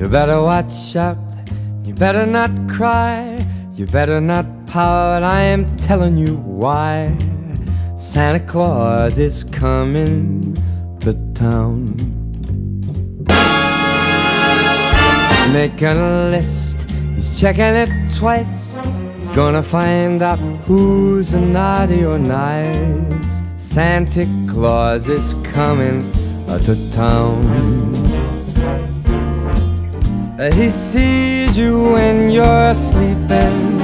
You better watch out, you better not cry, you better not pout, I am telling you why. Santa Claus is coming to town. He's making a list, he's checking it twice. He's gonna find out who's naughty or nice. Santa Claus is coming to town. He sees you when you're sleeping,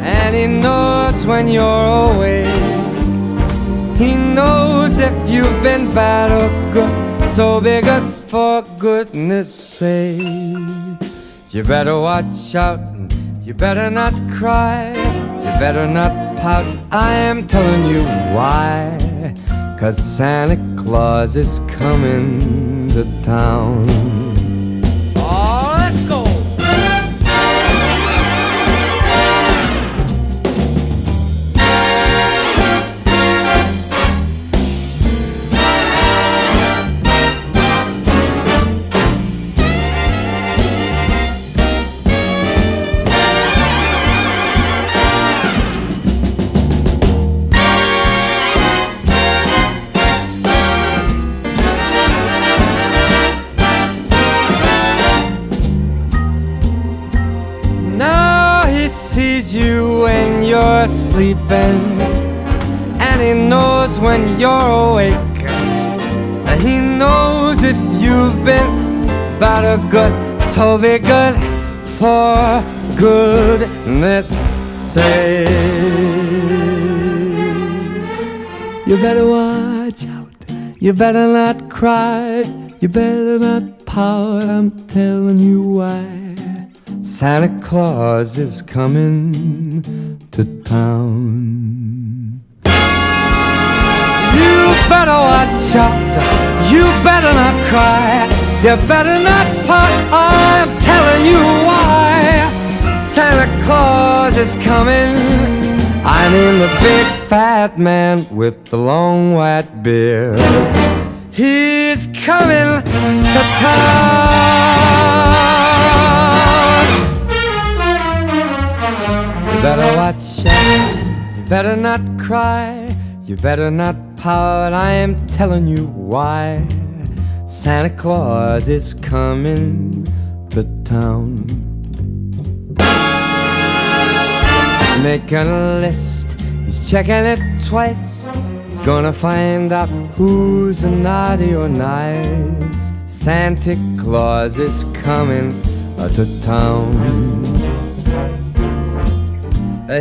and he knows when you're awake. He knows if you've been bad or good, so be good for goodness sake. You better watch out, you better not cry, you better not pout. I am telling you why. Cause Santa Claus is coming to town. Sees you when you're sleeping, and he knows when you're awake. And he knows if you've been bad or good, so be good for goodness sake. You better watch out, you better not cry, you better not pout, I'm telling you why. Santa Claus is coming to town. You better watch out, you better not cry, you better not pout, I'm telling you why. Santa Claus is coming, I mean the big fat man with the long white beard. He's coming to town. Watch you better not cry, you better not pout, I am telling you why. Santa Claus is coming to town. He's making a list, he's checking it twice. He's gonna find out who's naughty or nice. Santa Claus is coming to town.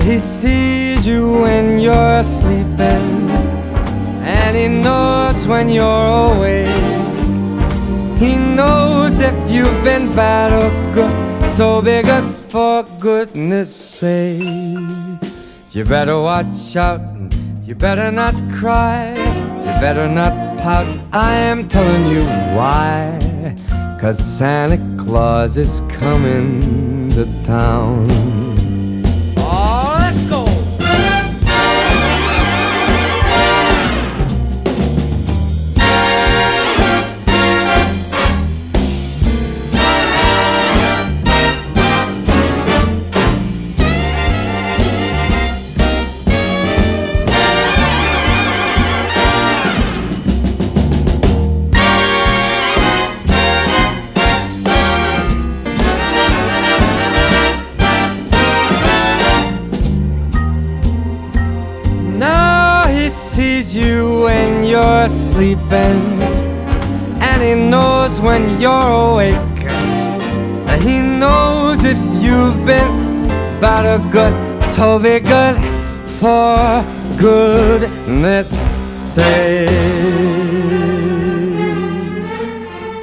He sees you when you're sleeping, and he knows when you're awake. He knows if you've been bad or good, so be good for goodness sake. You better watch out, you better not cry, you better not pout. I am telling you why. Cause Santa Claus is coming to town. Sees you when you're sleeping, and he knows when you're awake. And he knows if you've been bad or good, so be good for goodness sake.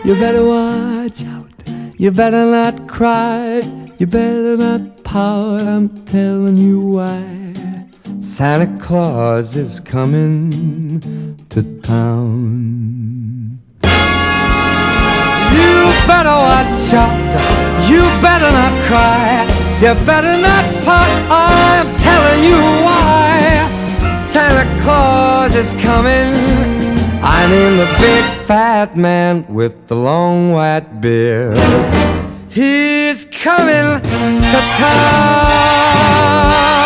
You better watch out, you better not cry, you better not pout, I'm telling you why. Santa Claus is coming to town. You better watch out, you better not cry, you better not pout, I'm telling you why. Santa Claus is coming, I mean the big fat man with the long white beard. He's coming to town.